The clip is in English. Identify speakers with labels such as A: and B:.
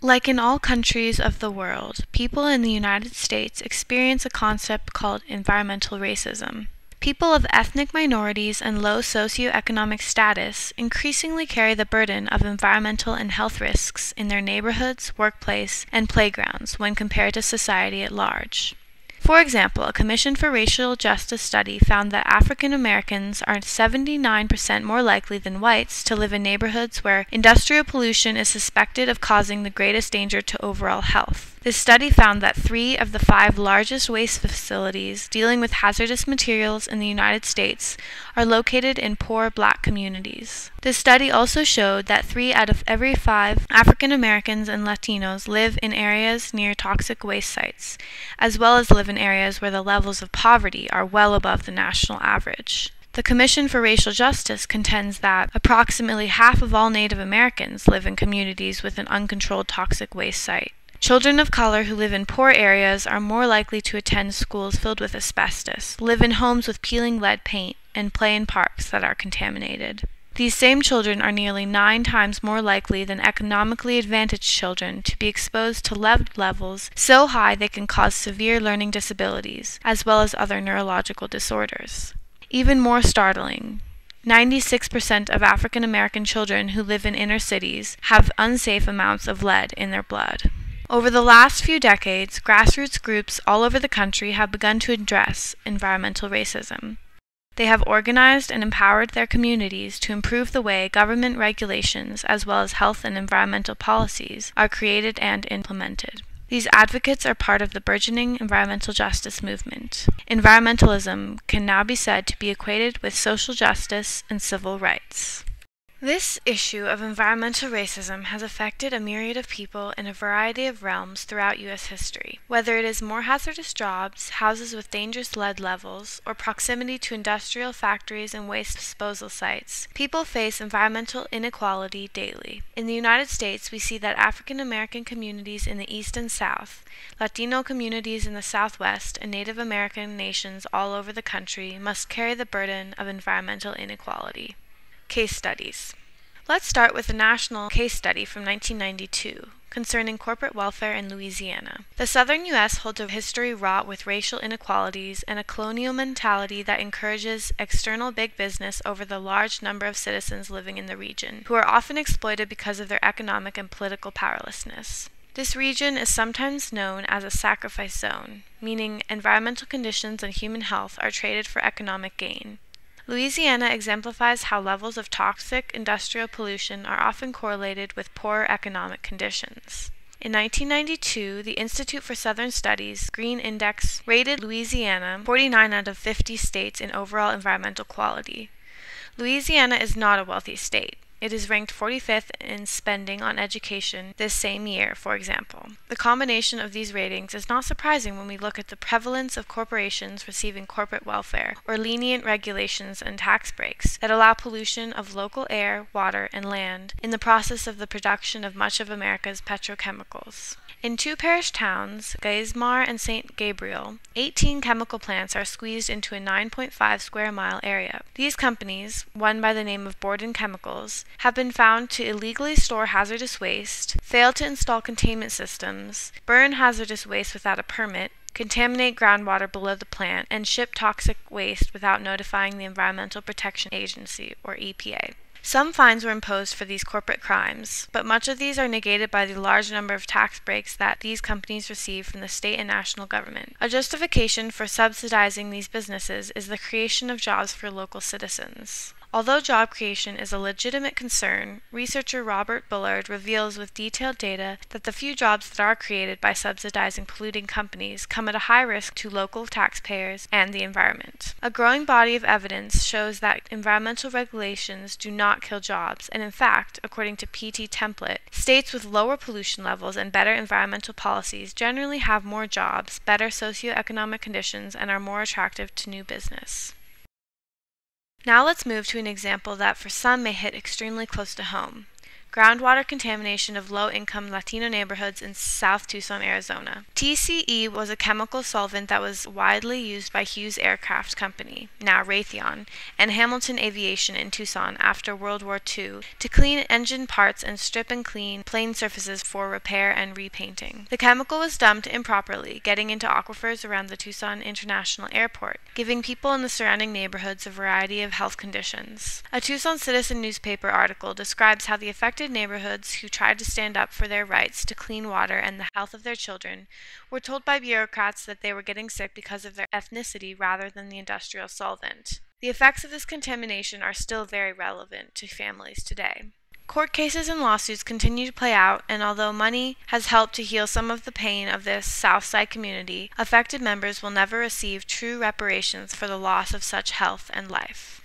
A: Like in all countries of the world, people in the United States experience a concept called environmental racism. People of ethnic minorities and low socioeconomic status increasingly carry the burden of environmental and health risks in their neighborhoods, workplace, and playgrounds when compared to society at large. For example, a Commission for Racial Justice study found that African Americans are 79% more likely than whites to live in neighborhoods where industrial pollution is suspected of causing the greatest danger to overall health. This study found that three of the five largest waste facilities dealing with hazardous materials in the United States are located in poor black communities. This study also showed that three out of every five African Americans and Latinos live in areas near toxic waste sites, as well as live in areas where the levels of poverty are well above the national average. The Commission for Racial Justice contends that approximately half of all Native Americans live in communities with an uncontrolled toxic waste site. Children of color who live in poor areas are more likely to attend schools filled with asbestos, live in homes with peeling lead paint, and play in parks that are contaminated. These same children are nearly nine times more likely than economically advantaged children to be exposed to lead levels so high they can cause severe learning disabilities, as well as other neurological disorders. Even more startling, 96% of African American children who live in inner cities have unsafe amounts of lead in their blood. Over the last few decades, grassroots groups all over the country have begun to address environmental racism. They have organized and empowered their communities to improve the way government regulations, as well as health and environmental policies, are created and implemented. These advocates are part of the burgeoning environmental justice movement. Environmentalism can now be said to be equated with social justice and civil rights. This issue of environmental racism has affected a myriad of people in a variety of realms throughout U.S. history. Whether it is more hazardous jobs, houses with dangerous lead levels, or proximity to industrial factories and waste disposal sites, people face environmental inequality daily. In the United States, we see that African American communities in the East and South, Latino communities in the Southwest, and Native American nations all over the country must carry the burden of environmental inequality. Case studies. Let's start with a national case study from 1992 concerning corporate welfare in Louisiana. The southern U.S. holds a history wrought with racial inequalities and a colonial mentality that encourages external big business over the large number of citizens living in the region, who are often exploited because of their economic and political powerlessness. This region is sometimes known as a sacrifice zone, meaning environmental conditions and human health are traded for economic gain. Louisiana exemplifies how levels of toxic industrial pollution are often correlated with poor economic conditions. In 1992, the Institute for Southern Studies Green Index rated Louisiana 49 out of 50 states in overall environmental quality. Louisiana is not a wealthy state. It is ranked 45th in spending on education this same year, for example. The combination of these ratings is not surprising when we look at the prevalence of corporations receiving corporate welfare or lenient regulations and tax breaks that allow pollution of local air, water, and land in the process of the production of much of America's petrochemicals. In two parish towns, Geismar and St. Gabriel, 18 chemical plants are squeezed into a 9.5 square mile area. These companies, one by the name of Borden Chemicals, have been found to illegally store hazardous waste, fail to install containment systems, burn hazardous waste without a permit, contaminate groundwater below the plant, and ship toxic waste without notifying the Environmental Protection Agency, or EPA. Some fines were imposed for these corporate crimes, but much of these are negated by the large number of tax breaks that these companies receive from the state and national government. A justification for subsidizing these businesses is the creation of jobs for local citizens. Although job creation is a legitimate concern, researcher Robert Bullard reveals with detailed data that the few jobs that are created by subsidizing polluting companies come at a high risk to local taxpayers and the environment. A growing body of evidence shows that environmental regulations do not kill jobs, and in fact, according to PT Templet, states with lower pollution levels and better environmental policies generally have more jobs, better socioeconomic conditions, and are more attractive to new business. Now let's move to an example that for some may hit extremely close to home groundwater contamination of low income Latino neighborhoods in South Tucson, Arizona. TCE was a chemical solvent that was widely used by Hughes Aircraft Company, now Raytheon, and Hamilton Aviation in Tucson after World War II to clean engine parts and strip and clean plane surfaces for repair and repainting. The chemical was dumped improperly, getting into aquifers around the Tucson International Airport, giving people in the surrounding neighborhoods a variety of health conditions. A Tucson Citizen newspaper article describes how the neighborhoods who tried to stand up for their rights to clean water and the health of their children were told by bureaucrats that they were getting sick because of their ethnicity rather than the industrial solvent. The effects of this contamination are still very relevant to families today. Court cases and lawsuits continue to play out, and although money has helped to heal some of the pain of this Southside community, affected members will never receive true reparations for the loss of such health and life.